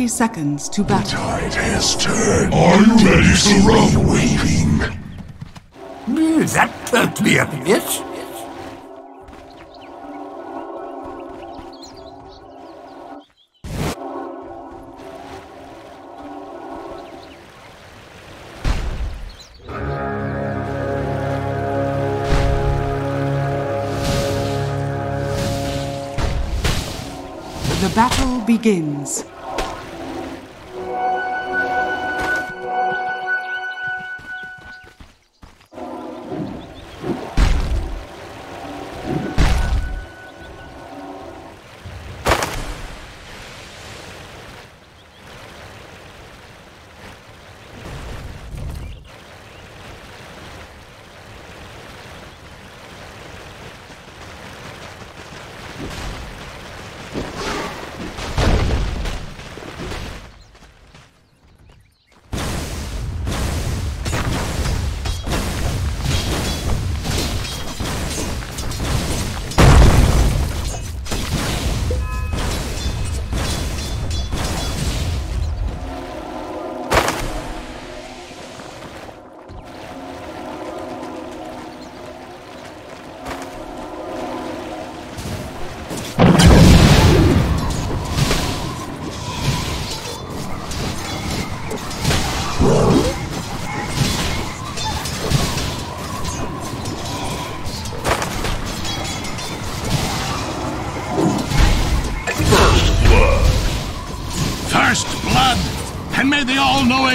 60 seconds to battle. Tide has turned. Are you ready to run? waving? That perked me up a bit. The battle begins.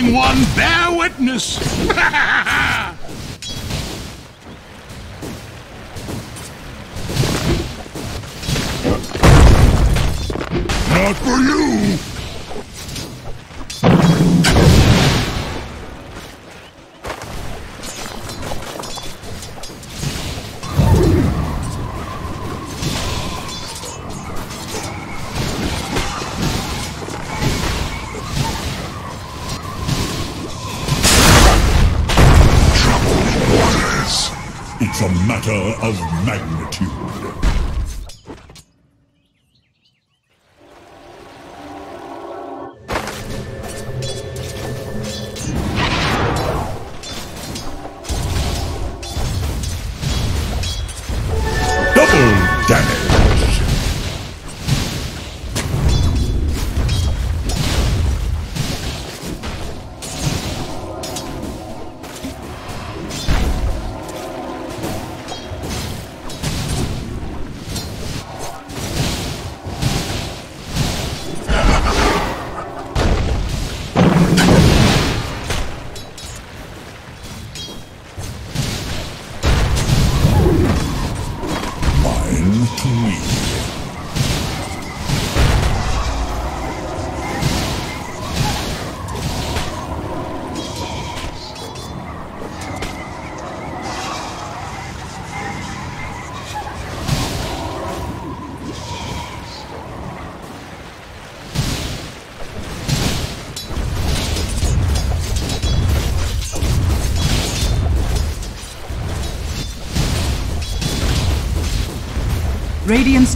One bear witness. of magnitude. destruído.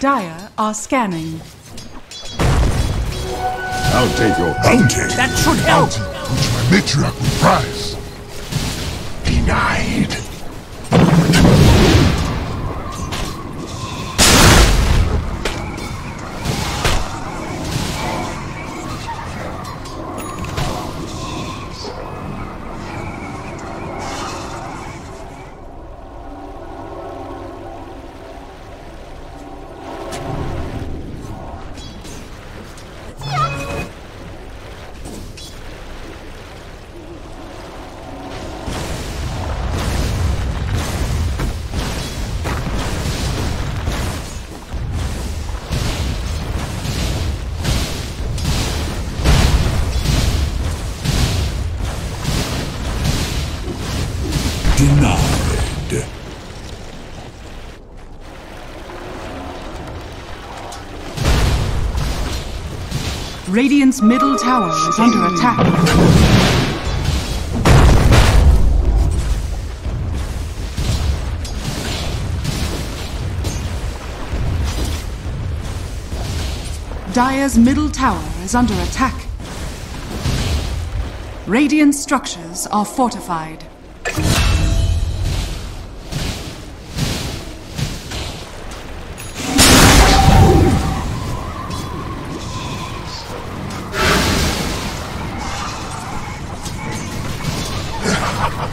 Dire are scanning. I'll take your Bounty. That should help. Bounty, which my matriarch will prize. Radiant's middle tower is under attack. Dire's middle tower is under attack. Radiant structures are fortified.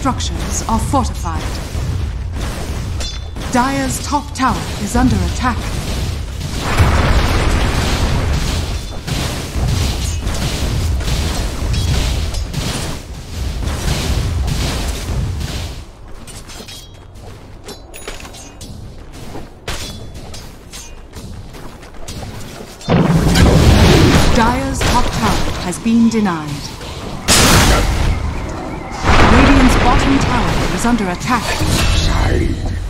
Structures are fortified. Dire's top tower is under attack. Dire's top tower has been denied. Is under attack. Dire's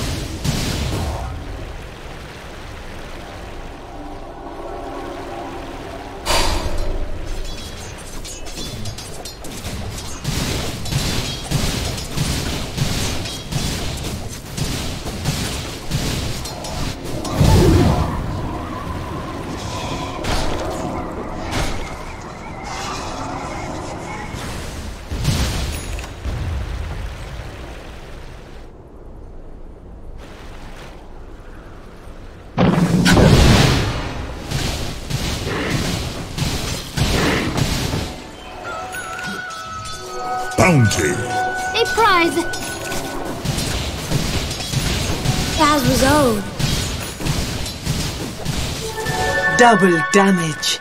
Bounty. A prize! As was owed. Double damage.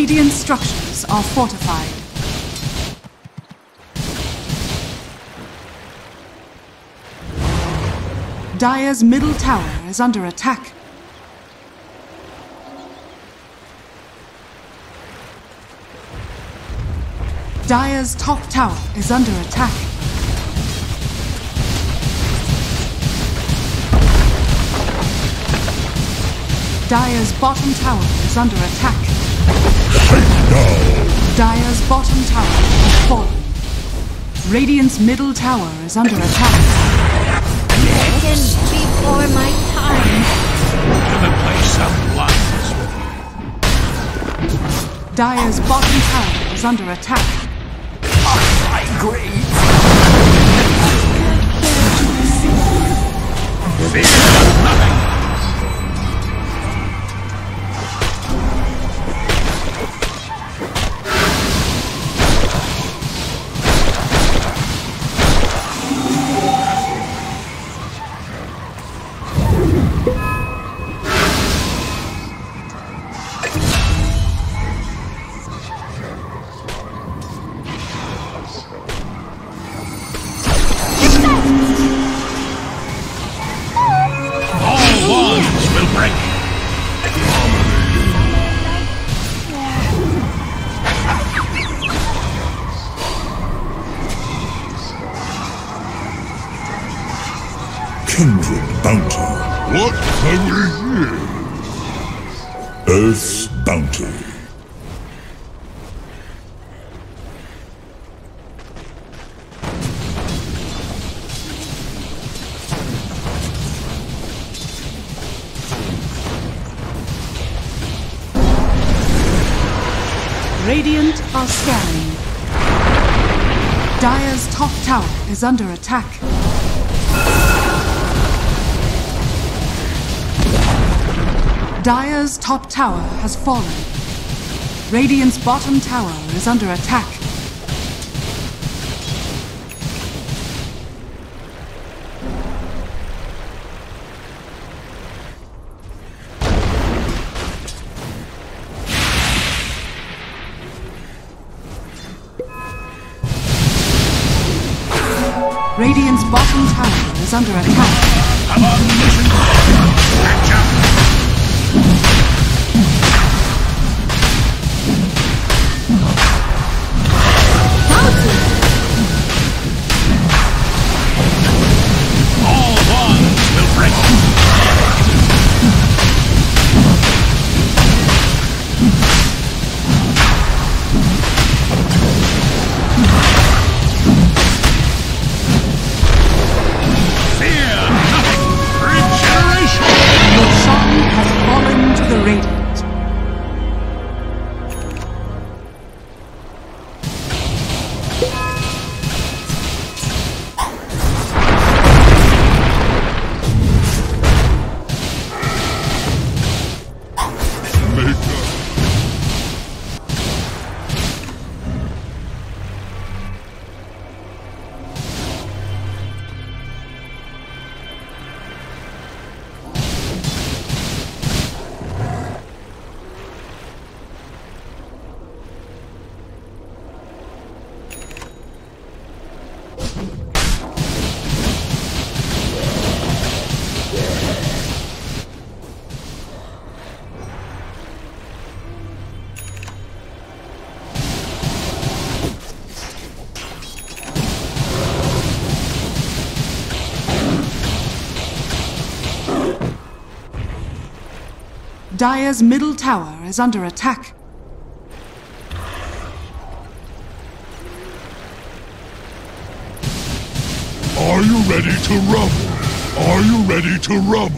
Radiant structures are fortified. Dire's middle tower is under attack. Dire's top tower is under attack. Dire's bottom tower is under attack. Dire's bottom tower has fallen. Radiant's middle tower is under attack. Second before my time. To the place of blood. Dire's bottom tower is under attack. Fear nothing. Earth's bounty. Radiant are scanning. Dire's top tower is under attack. Dire's top tower has fallen. Radiant's bottom tower is under attack. Radiant's bottom tower is under attack. Dire's middle tower is under attack. Are you ready to rumble? Are you ready to rumble?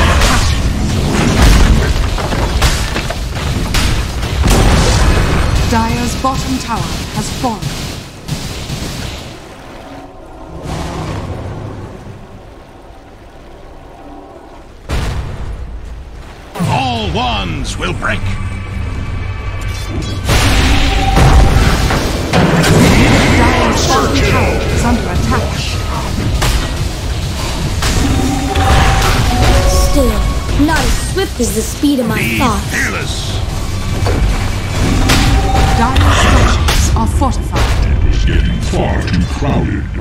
bottom tower has fallen. All wands will break. Bottom tower is under attack. Still, not as swift as the speed of my Be thoughts. Fearless. Dire's structures are fortified. It's getting far too crowded.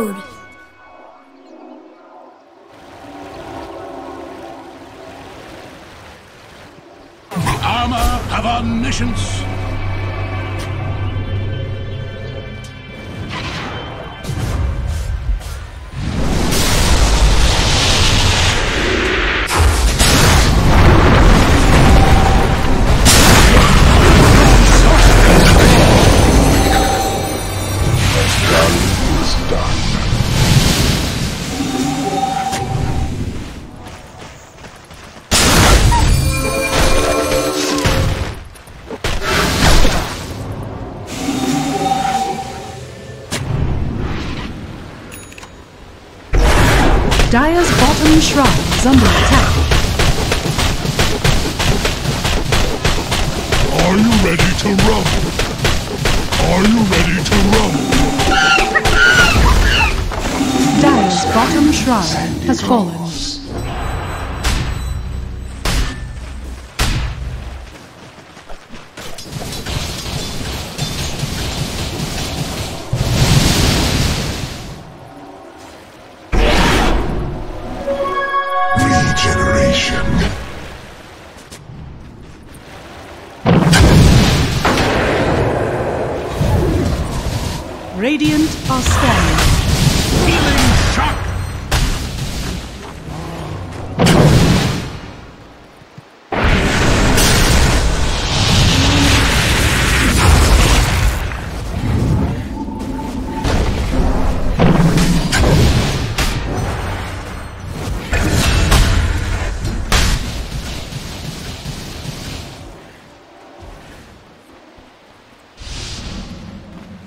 Was owed. Armor of omniscience. Dire's bottom shrine is under attack. Are you ready to rumble? Are you ready to rumble? Dire's bottom shrine has fallen.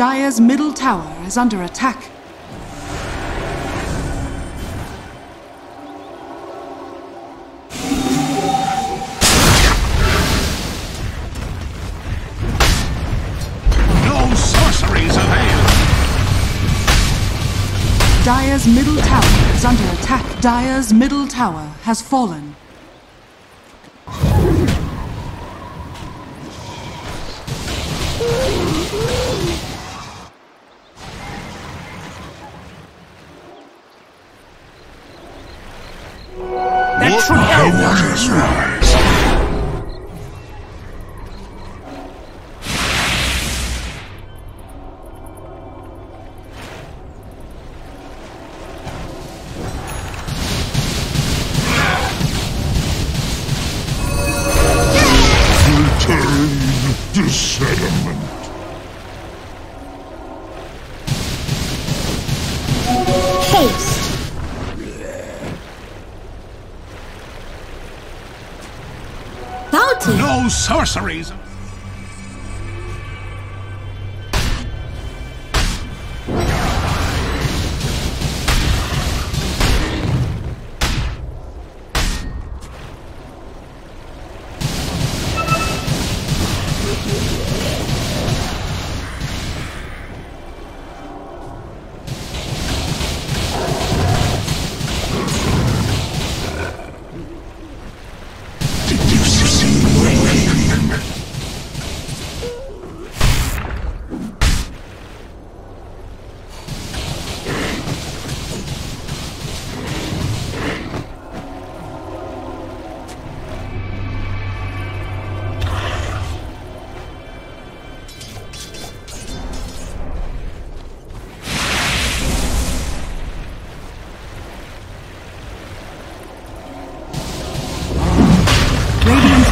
Dire's middle tower is under attack. No sorceries avail. Dire's middle tower is under attack. Dire's middle tower has fallen. No sorceries.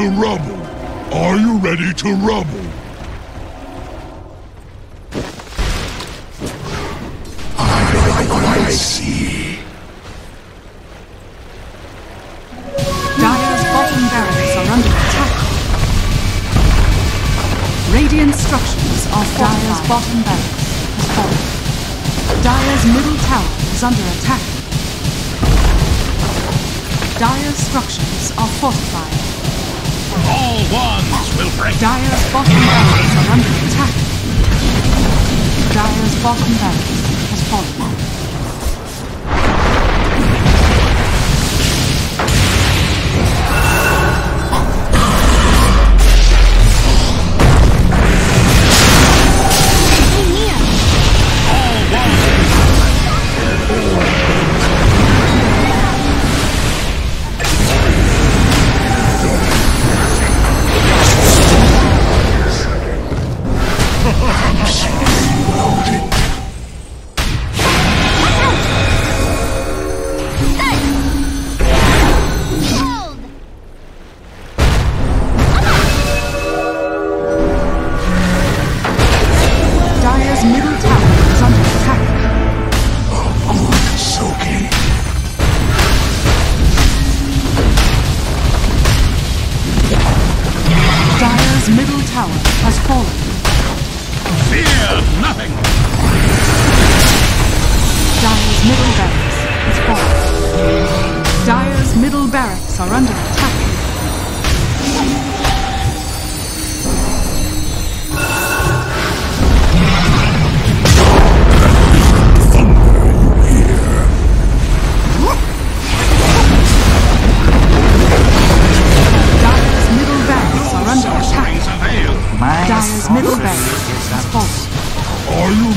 To rumble? Are you ready to rumble? I see. Dire's bottom barracks are under attack. Radiant structures are fortified. Dire's bottom barracks has fallen. Dire's middle tower is under attack. Dire's structures are fortified. All wands will break. Dire's bottom barracks are under attack. Dire's bottom barracks has fallen.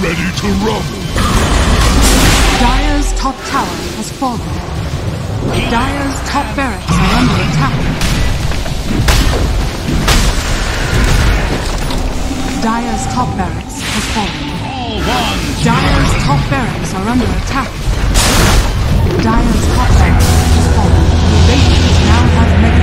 Ready to rumble? Dire's top tower has fallen. Dire's top barracks are under attack. Dire's top barracks has fallen. Dire's top barracks are under attack. Dire's top barracks has fallen. Radiant now have mega